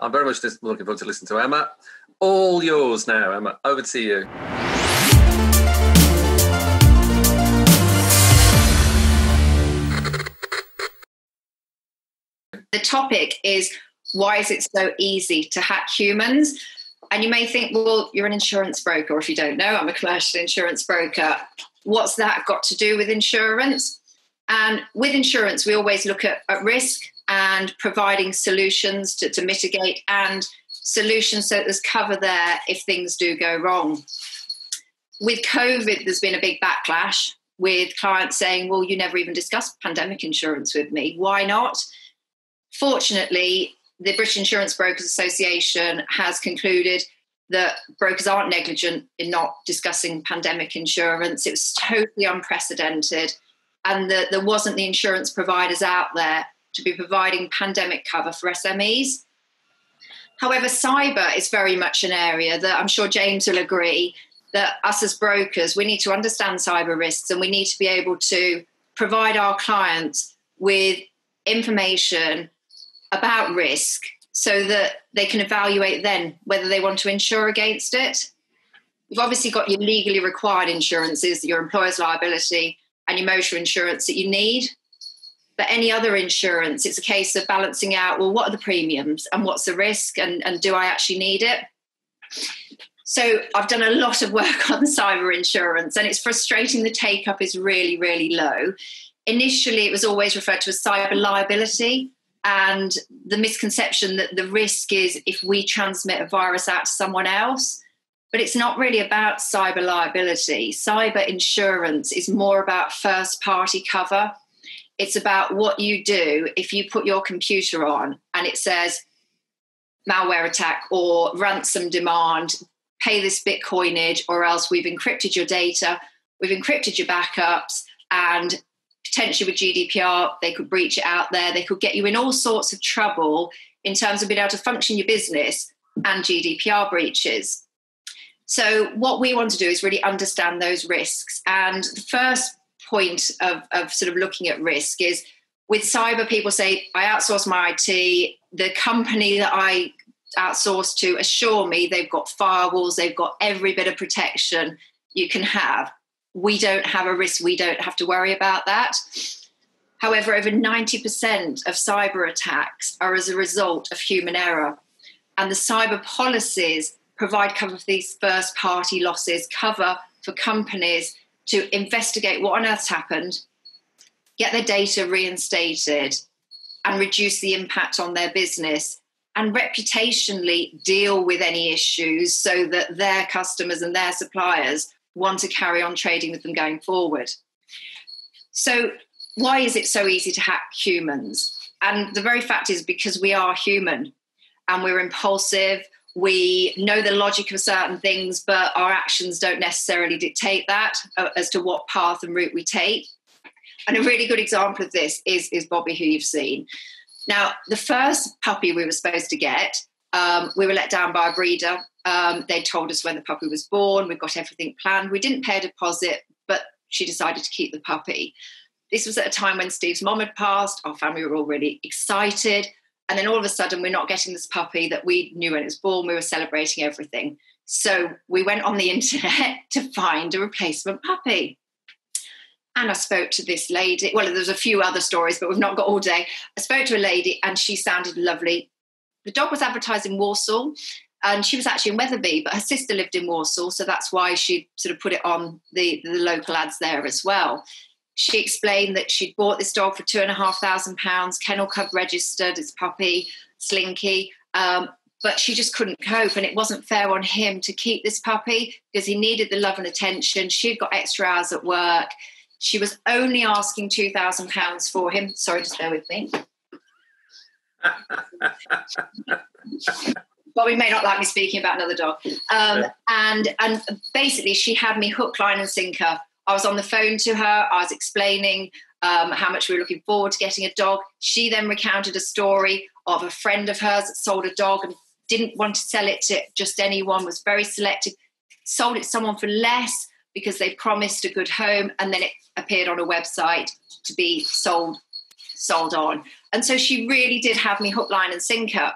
I'm very much looking forward to listening to Emma. All yours now, Emma. Over to you. The topic is why is it so easy to hack humans? And you may think, well, you're an insurance broker, or if you don't know, I'm a commercial insurance broker. What's that got to do with insurance? And with insurance, we always look at, at risk and providing solutions to, to mitigate and solutions so that there's cover there if things do go wrong. With COVID, there's been a big backlash with clients saying, well, you never even discussed pandemic insurance with me. Why not? Fortunately, the British Insurance Brokers Association has concluded that brokers aren't negligent in not discussing pandemic insurance. It was totally unprecedented, and that there wasn't the insurance providers out there to be providing pandemic cover for SMEs. However, cyber is very much an area that I'm sure James will agree that us as brokers, we need to understand cyber risks and we need to be able to provide our clients with information about risk so that they can evaluate then whether they want to insure against it. You've obviously got your legally required insurances, your employer's liability, and your motor insurance that you need. But any other insurance, it's a case of balancing out well, what are the premiums and what's the risk, and, and do I actually need it? So I've done a lot of work on cyber insurance, and it's frustrating. The take up is really, really low. Initially, it was always referred to as cyber liability, and the misconception that the risk is if we transmit a virus out to someone else. But it's not really about cyber liability. Cyber insurance is more about first party cover. It's about what you do if you put your computer on and it says malware attack or ransom demand, pay this Bitcoinage, or else we've encrypted your data, we've encrypted your backups, and potentially with GDPR, they could breach it out there. They could get you in all sorts of trouble in terms of being able to function your business and GDPR breaches. So, what we want to do is really understand those risks. And the first point of, of sort of looking at risk is with cyber, people say, I outsource my IT. The company that I outsource to assure me they've got firewalls, they've got every bit of protection you can have we don't have a risk, we don't have to worry about that. However, over 90% of cyber attacks are as a result of human error. And the cyber policies provide cover for these first party losses, cover for companies to investigate what on earth's happened, get their data reinstated, and reduce the impact on their business, and reputationally deal with any issues so that their customers and their suppliers want to carry on trading with them going forward. So, why is it so easy to hack humans? And the very fact is because we are human and we're impulsive. We know the logic of certain things, but our actions don't necessarily dictate that uh, as to what path and route we take. And a really good example of this is, is Bobby, who you've seen. Now, the first puppy we were supposed to get, um, we were let down by a breeder um, they told us when the puppy was born. We've got everything planned. We didn't pay a deposit, but she decided to keep the puppy. This was at a time when Steve's mom had passed. Our family were all really excited. And then all of a sudden, we're not getting this puppy that we knew when it was born. We were celebrating everything. So we went on the internet to find a replacement puppy. And I spoke to this lady. Well, there's a few other stories, but we've not got all day. I spoke to a lady and she sounded lovely. The dog was advertised in Walsall and she was actually in Wetherby, but her sister lived in Walsall. so that's why she sort of put it on the, the local ads there as well. She explained that she'd bought this dog for two and a half thousand pounds, kennel club registered, it's puppy, slinky, um, but she just couldn't cope, and it wasn't fair on him to keep this puppy because he needed the love and attention. She'd got extra hours at work. She was only asking two thousand pounds for him. Sorry, just bear with me. Bobby may not like me speaking about another dog. Um, yeah. And and basically, she had me hook, line, and sinker. I was on the phone to her. I was explaining um, how much we were looking forward to getting a dog. She then recounted a story of a friend of hers that sold a dog and didn't want to sell it to just anyone. Was very selective. Sold it to someone for less because they promised a good home, and then it appeared on a website to be sold sold on. And so she really did have me hook, line, and sinker.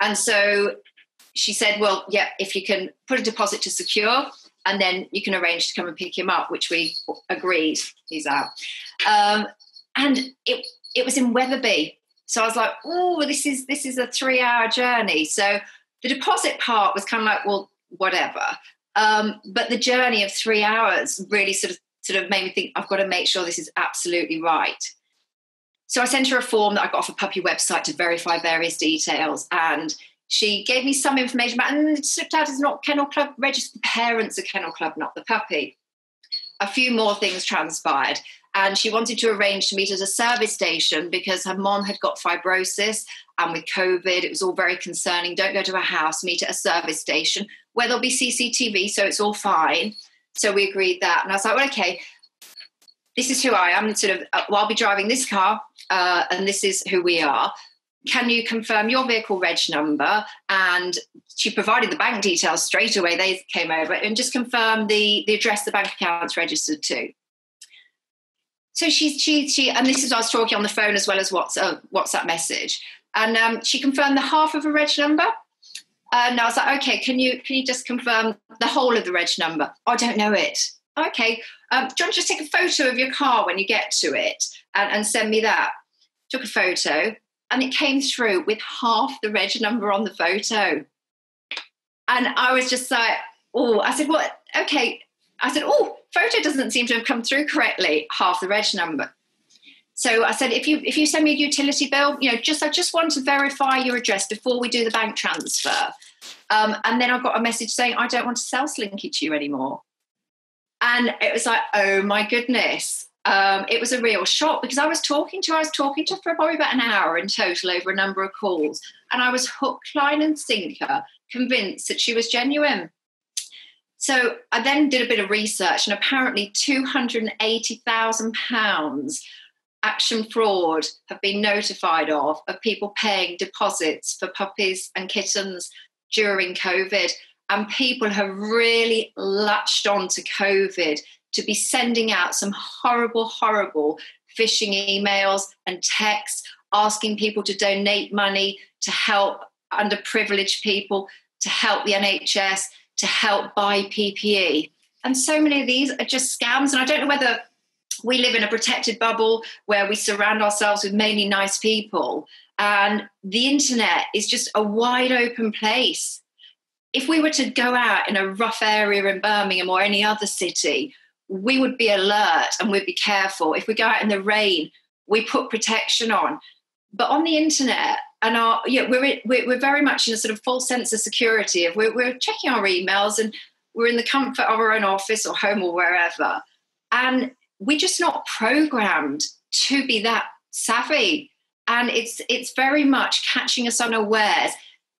And so she said, Well, yeah, if you can put a deposit to secure, and then you can arrange to come and pick him up, which we agreed. He's out. Um, and it it was in Wetherby. So I was like, oh, this is this is a three hour journey. So the deposit part was kind of like, well, whatever. Um, but the journey of three hours really sort of sort of made me think I've got to make sure this is absolutely right. So I sent her a form that I got off a puppy website to verify various details, and she gave me some information about, and it slipped out as not Kennel Club registered parents of Kennel Club, not the puppy. A few more things transpired, and she wanted to arrange to meet at a service station because her mom had got fibrosis, and with COVID, it was all very concerning. Don't go to a house, meet at a service station where there'll be CCTV, so it's all fine. So we agreed that, and I was like, well, okay, this is who I am. Sort of, uh, well, I'll be driving this car, uh, and this is who we are. Can you confirm your vehicle reg number? And she provided the bank details straight away. They came over and just confirmed the, the address the bank account's registered to. So she, she, she, and this is I was talking on the phone as well as WhatsApp, uh, WhatsApp message, and um, she confirmed the half of a reg number. And I was like, okay, can you can you just confirm the whole of the reg number? I don't know it. Okay, um, to just take a photo of your car when you get to it and, and send me that? Took a photo, and it came through with half the reg number on the photo. And I was just like, oh, I said, what? Okay. I said, oh, photo doesn't seem to have come through correctly, half the reg number. So I said, if you if you send me a utility bill, you know, just I just want to verify your address before we do the bank transfer. Um, and then I got a message saying I don't want to sell Slinky to you anymore. And it was like, oh my goodness. Um, it was a real shock because I was talking to her, I was talking to her for probably about an hour in total over a number of calls. And I was hook, line, and sinker convinced that she was genuine. So I then did a bit of research, and apparently £280,000 action fraud have been notified of of people paying deposits for puppies and kittens during COVID. And people have really latched on to COVID to be sending out some horrible, horrible phishing emails and texts asking people to donate money to help underprivileged people, to help the NHS, to help buy PPE. And so many of these are just scams. And I don't know whether we live in a protected bubble where we surround ourselves with mainly nice people. And the internet is just a wide open place. If we were to go out in a rough area in Birmingham or any other city, we would be alert and we'd be careful. If we go out in the rain, we put protection on. But on the internet, and our yeah, we're, we're very much in a sort of false sense of security. Of we're, we're checking our emails and we're in the comfort of our own office or home or wherever, and we're just not programmed to be that savvy. And it's it's very much catching us unawares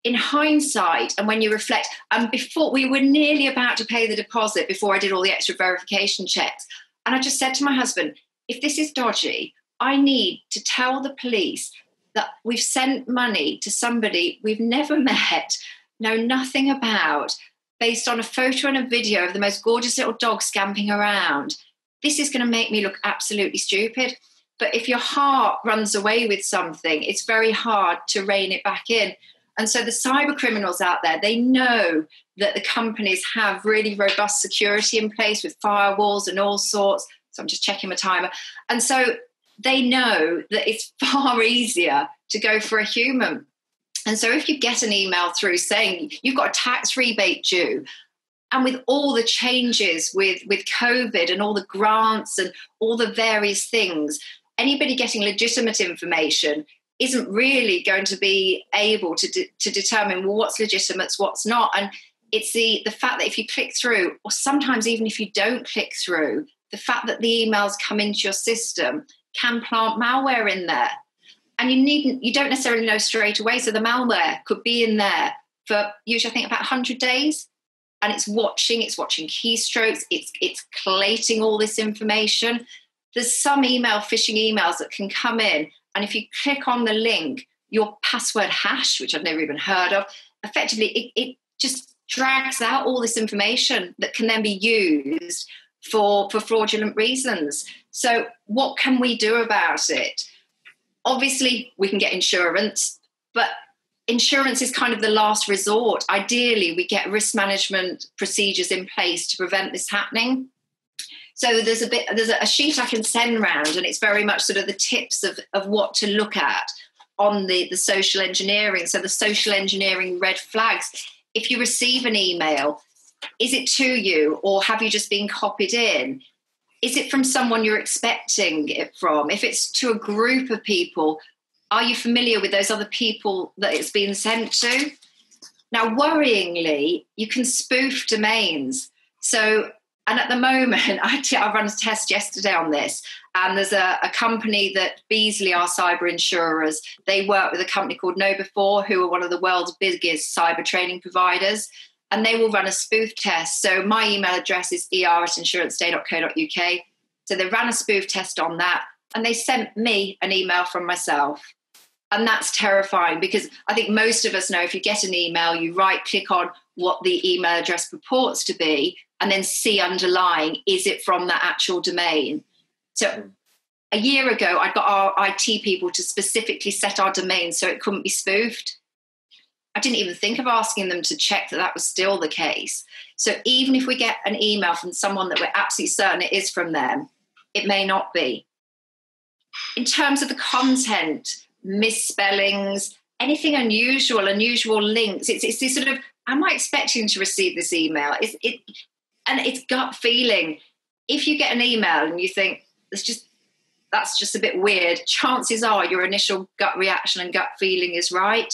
in hindsight and when you reflect and before we were nearly about to pay the deposit before i did all the extra verification checks. And i just said to my husband if this is dodgy i need to tell the police that we've sent money to somebody we've never met know nothing about based on a photo and a video of the most gorgeous little dog scamping around. This is going to make me look absolutely stupid. But if your heart runs away with something it's very hard to rein it back in and so the cyber criminals out there, they know that the companies have really robust security in place with firewalls and all sorts. So I'm just checking my timer. And so they know that it's far easier to go for a human. And so if you get an email through saying you've got a tax rebate due, and with all the changes with, with COVID and all the grants and all the various things, anybody getting legitimate information isn't really going to be able to, de- to determine well, what's legitimate, what's not. And it's the, the fact that if you click through, or sometimes even if you don't click through, the fact that the emails come into your system can plant malware in there. And you needn't, you don't necessarily know straight away. So the malware could be in there for usually I think about 100 days. And it's watching, it's watching keystrokes, it's it's collating all this information. There's some email phishing emails that can come in and if you click on the link, your password hash, which I've never even heard of, effectively it, it just drags out all this information that can then be used for, for fraudulent reasons. So, what can we do about it? Obviously, we can get insurance, but insurance is kind of the last resort. Ideally, we get risk management procedures in place to prevent this happening. So there's a bit there's a sheet I can send round, and it's very much sort of the tips of, of what to look at on the, the social engineering. So the social engineering red flags. If you receive an email, is it to you or have you just been copied in? Is it from someone you're expecting it from? If it's to a group of people, are you familiar with those other people that it's been sent to? Now, worryingly, you can spoof domains. So, and at the moment, I, t- I ran a test yesterday on this, and there's a, a, company that Beazley are cyber insurers. They work with a company called KnowBe4, who are one of the world's biggest cyber training providers, and they will run a spoof test. So, my email address is er at insuranceday.co.uk. So, they ran a spoof test on that, and they sent me an email from myself and that's terrifying because I think most of us know if you get an email, you right click on what the email address purports to be and then see underlying is it from that actual domain. So hmm. a year ago, I got our IT people to specifically set our domain so it couldn't be spoofed. I didn't even think of asking them to check that that was still the case. So even if we get an email from someone that we're absolutely certain it is from them, it may not be. In terms of the content, misspellings, anything unusual, unusual links. It's, it's this sort of, am I expecting to receive this email? It's, it, and it's gut feeling. If you get an email and you think, it's just, that's just a bit weird, chances are your initial gut reaction and gut feeling is right.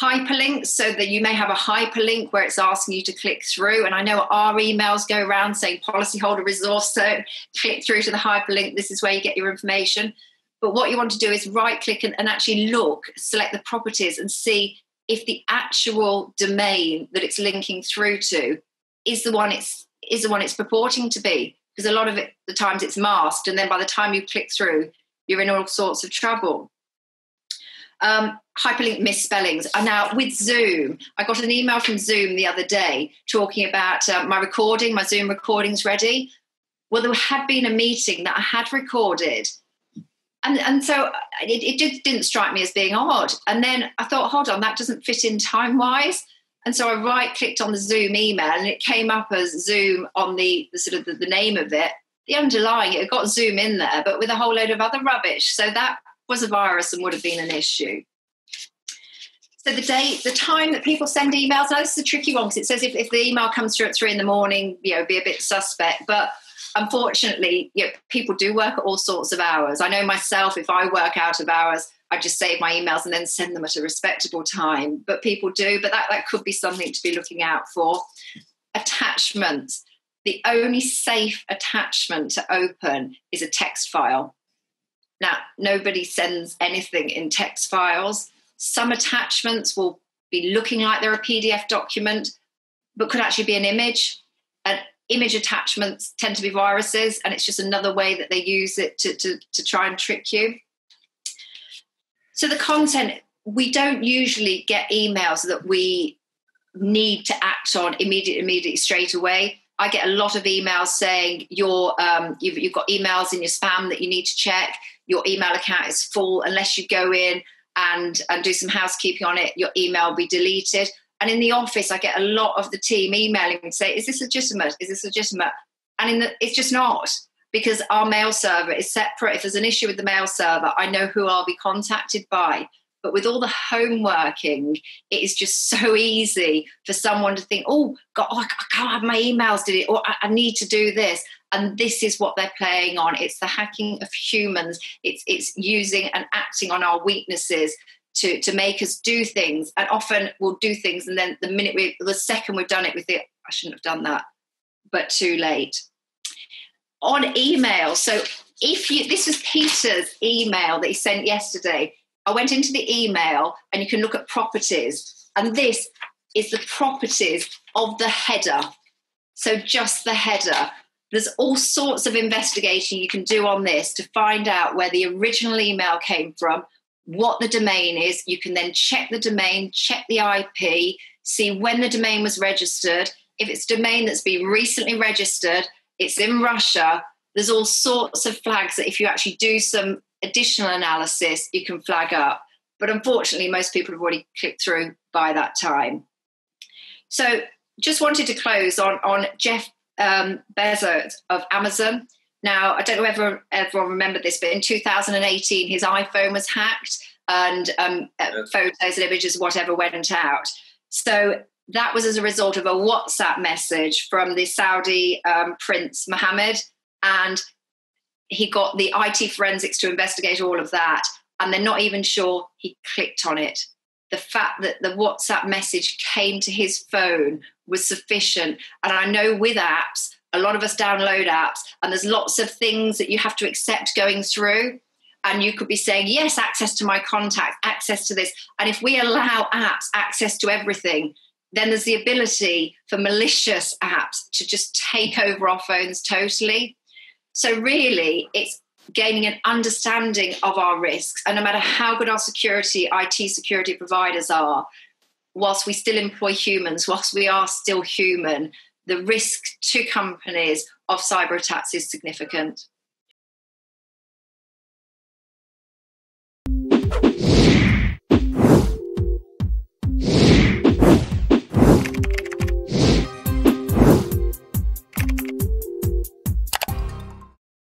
Hyperlinks, so that you may have a hyperlink where it's asking you to click through. And I know our emails go around saying policyholder resource, so click through to the hyperlink. This is where you get your information. But what you want to do is right click and, and actually look, select the properties and see if the actual domain that it's linking through to is the one it's is the one it's purporting to be. Because a lot of it, the times it's masked, and then by the time you click through, you're in all sorts of trouble. Um, hyperlink misspellings. And now with Zoom, I got an email from Zoom the other day talking about uh, my recording, my Zoom recording's ready. Well, there had been a meeting that I had recorded and and so it, it just didn't strike me as being odd. And then I thought, hold on, that doesn't fit in time wise. And so I right clicked on the Zoom email, and it came up as Zoom on the, the sort of the, the, name of it. The underlying it got Zoom in there, but with a whole load of other rubbish. So that was a virus and would have been an issue. So the date, the time that people send emails, now this is a tricky one because it says if, if the email comes through at three in the morning, you know, be a bit suspect. But unfortunately, you know, people do work at all sorts of hours. I know myself, if I work out of hours, I just save my emails and then send them at a respectable time. But people do, but that, that could be something to be looking out for. Attachments. The only safe attachment to open is a text file. Now, nobody sends anything in text files. Some attachments will be looking like they're a PDF document, but could actually be an image. And image attachments tend to be viruses, and it's just another way that they use it to, to, to try and trick you. So, the content, we don't usually get emails that we need to act on immediately, immediately straight away. I get a lot of emails saying you're, um, you've, you've got emails in your spam that you need to check. Your email account is full. Unless you go in and, and do some housekeeping on it, your email will be deleted. And in the office, I get a lot of the team emailing and say, "Is this legitimate? Is this legitimate?" And in the, it's just not because our mail server is separate. If there's an issue with the mail server, I know who I'll be contacted by. But with all the home working, it is just so easy for someone to think, "Oh, God, oh, I can't have my emails, did it? Or I, I need to do this." And this is what they're playing on. It's the hacking of humans. It's it's using and acting on our weaknesses to to make us do things and often we'll do things and then the minute we the second we've done it we think i shouldn't have done that but too late. On email so if you this was peter's email that he sent yesterday. I went into the email and you can look at properties and this is the properties of the header. So just the header. There's all sorts of investigation you can do on this to find out where the original email came from what the domain is. You can then check the domain, check the IP, see when the domain was registered. If it's a domain that's been recently registered, it's in Russia, there's all sorts of flags that if you actually do some additional analysis, you can flag up. But unfortunately, most people have already clicked through by that time. So just wanted to close on, on Jeff um, Bezos of Amazon. Now, I don't know if everyone remembered this, but in 2018, his iPhone was hacked and um, uh, yes. photos and images, whatever, went out. So that was as a result of a WhatsApp message from the Saudi um, Prince Mohammed. And he got the IT forensics to investigate all of that. And they're not even sure he clicked on it. The fact that the WhatsApp message came to his phone was sufficient. And I know with apps, a lot of us download apps, and there's lots of things that you have to accept going through. And you could be saying, yes, access to my contact, access to this. And if we allow apps access to everything, then there's the ability for malicious apps to just take over our phones totally. So, really, it's gaining an understanding of our risks. And no matter how good our security, IT security providers are, whilst we still employ humans, whilst we are still human, the risk to companies of cyber attacks is significant.